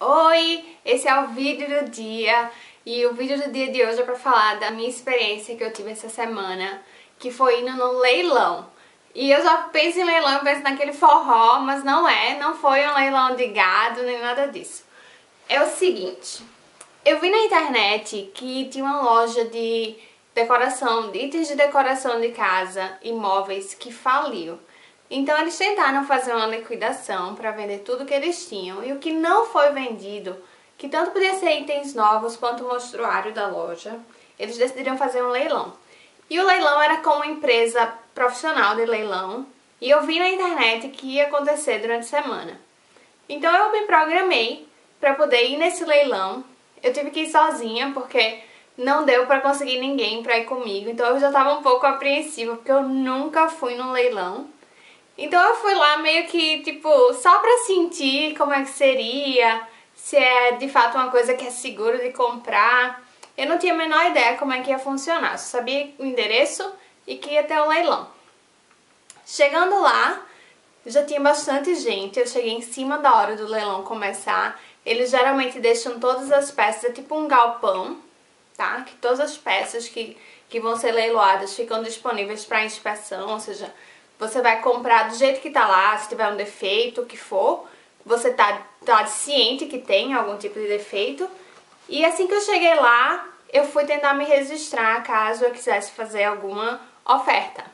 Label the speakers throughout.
Speaker 1: Oi, esse é o vídeo do dia e o vídeo do dia de hoje é para falar da minha experiência que eu tive essa semana, que foi indo no leilão. E eu já penso em leilão, eu penso naquele forró, mas não é, não foi um leilão de gado nem nada disso. É o seguinte, eu vi na internet que tinha uma loja de decoração, de itens de decoração de casa, imóveis, que faliu. Então eles tentaram fazer uma liquidação para vender tudo que eles tinham e o que não foi vendido, que tanto podia ser itens novos quanto o mostruário da loja, eles decidiram fazer um leilão. E o leilão era com uma empresa profissional de leilão e eu vi na internet que ia acontecer durante a semana. Então eu me programei para poder ir nesse leilão. Eu tive que ir sozinha porque não deu para conseguir ninguém para ir comigo, então eu já estava um pouco apreensiva porque eu nunca fui no leilão. Então eu fui lá meio que, tipo, só pra sentir como é que seria, se é de fato uma coisa que é seguro de comprar. Eu não tinha a menor ideia como é que ia funcionar, só sabia o endereço e que ia ter o leilão. Chegando lá, já tinha bastante gente, eu cheguei em cima da hora do leilão começar. Eles geralmente deixam todas as peças, é tipo um galpão, tá? Que todas as peças que, que vão ser leiloadas ficam disponíveis para inspeção, ou seja, você vai comprar do jeito que tá lá, se tiver um defeito, o que for. Você tá, tá ciente que tem algum tipo de defeito. E assim que eu cheguei lá, eu fui tentar me registrar caso eu quisesse fazer alguma oferta.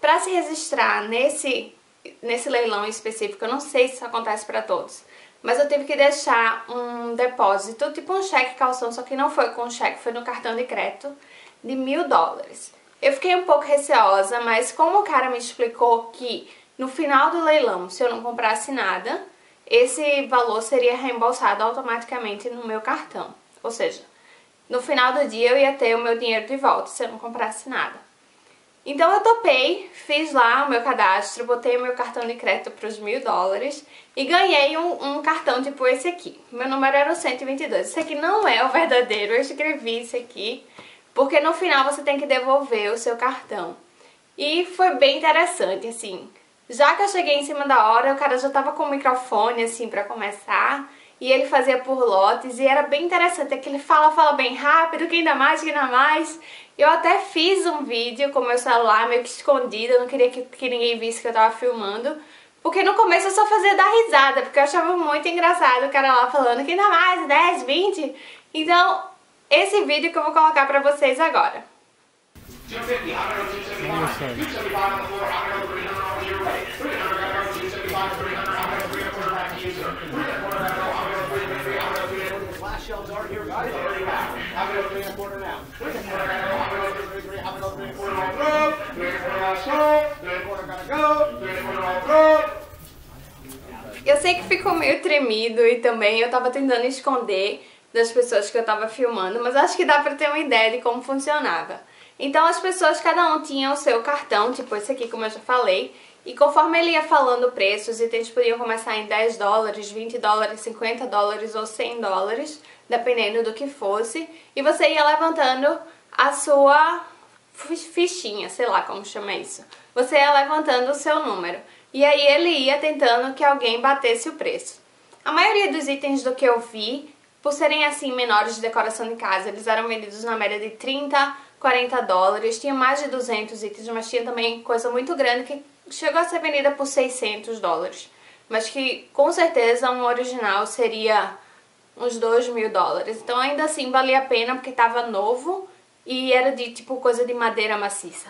Speaker 1: Para se registrar nesse, nesse leilão específico, eu não sei se isso acontece para todos, mas eu tive que deixar um depósito, tipo um cheque calção, só que não foi com cheque, foi no cartão de crédito, de mil dólares. Eu fiquei um pouco receosa, mas como o cara me explicou que no final do leilão, se eu não comprasse nada, esse valor seria reembolsado automaticamente no meu cartão. Ou seja, no final do dia eu ia ter o meu dinheiro de volta se eu não comprasse nada. Então eu topei, fiz lá o meu cadastro, botei o meu cartão de crédito para os mil dólares e ganhei um, um, cartão tipo esse aqui. Meu número era o 122. Esse aqui não é o verdadeiro, eu escrevi isso aqui porque no final você tem que devolver o seu cartão. E foi bem interessante, assim. Já que eu cheguei em cima da hora, o cara já tava com o microfone, assim, para começar. E ele fazia por lotes e era bem interessante. É que ele fala, fala bem rápido, quem dá mais, quem dá mais. Eu até fiz um vídeo com meu celular meio que escondido, eu não queria que, que ninguém visse que eu tava filmando. Porque no começo eu só fazia dar risada, porque eu achava muito engraçado o cara lá falando quem dá mais, 10, 20. Então esse vídeo que eu vou colocar pra vocês agora. Eu sei que ficou meio tremido e também eu tava tentando esconder das pessoas que eu tava filmando, mas acho que dá pra ter uma ideia de como funcionava. Então as pessoas, cada um tinha o seu cartão, tipo esse aqui, como eu já falei, e conforme ele ia falando preços, os itens podiam começar em 10 dólares, 20 dólares, 50 dólares ou 100 dólares, dependendo do que fosse, e você ia levantando a sua fichinha, sei lá como chama isso. Você ia levantando o seu número. E aí ele ia tentando que alguém batesse o preço. A maioria dos itens do que eu vi por serem assim menores de decoração de casa, eles eram vendidos na média de 30, 40 dólares. Tinha mais de 200 itens, mas tinha também coisa muito grande que chegou a ser vendida por 600 dólares. Mas que com certeza um original seria uns 2 mil dólares. Então ainda assim valia a pena porque estava novo e era de tipo coisa de madeira maciça.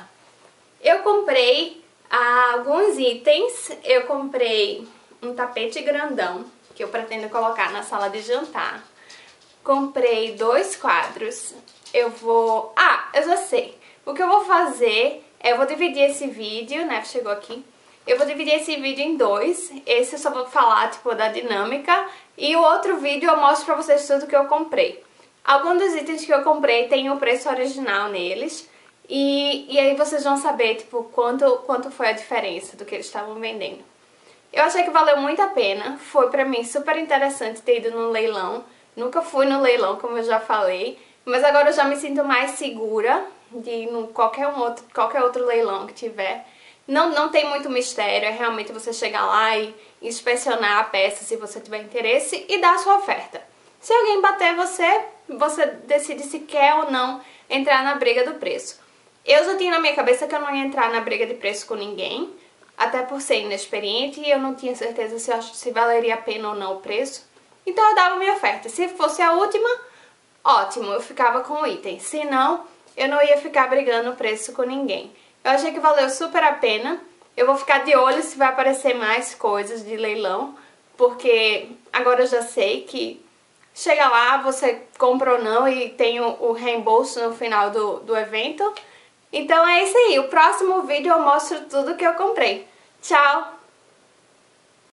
Speaker 1: Eu comprei alguns itens. Eu comprei um tapete grandão que eu pretendo colocar na sala de jantar. Comprei dois quadros. Eu vou... Ah, eu já sei. O que eu vou fazer é... Eu vou dividir esse vídeo, né? Chegou aqui. Eu vou dividir esse vídeo em dois. Esse eu só vou falar, tipo, da dinâmica. E o outro vídeo eu mostro pra vocês tudo que eu comprei. Alguns dos itens que eu comprei tem o preço original neles. E, e aí vocês vão saber, tipo, quanto, quanto foi a diferença do que eles estavam vendendo. Eu achei que valeu muito a pena. Foi pra mim super interessante ter ido no leilão. Nunca fui no leilão, como eu já falei, mas agora eu já me sinto mais segura de ir no qualquer, um outro, qualquer outro leilão que tiver. Não, não tem muito mistério, é realmente você chegar lá e, inspecionar a peça se você tiver interesse e dar sua oferta. Se alguém bater você, você decide se quer ou não entrar na briga do preço. Eu já tinha na minha cabeça que eu não ia entrar na briga de preço com ninguém, até por ser inexperiente e eu não tinha certeza se, se valeria a pena ou não o preço. Então eu dava minha oferta. Se fosse a última, ótimo, eu ficava com o item. Se não, eu não ia ficar brigando o preço com ninguém. Eu achei que valeu super a pena. Eu vou ficar de olho se vai aparecer mais coisas de leilão, porque agora eu já sei que chega lá, você compra ou não e tem o, reembolso no final do, do evento. Então é isso aí, o próximo vídeo eu mostro tudo que eu comprei. Tchau!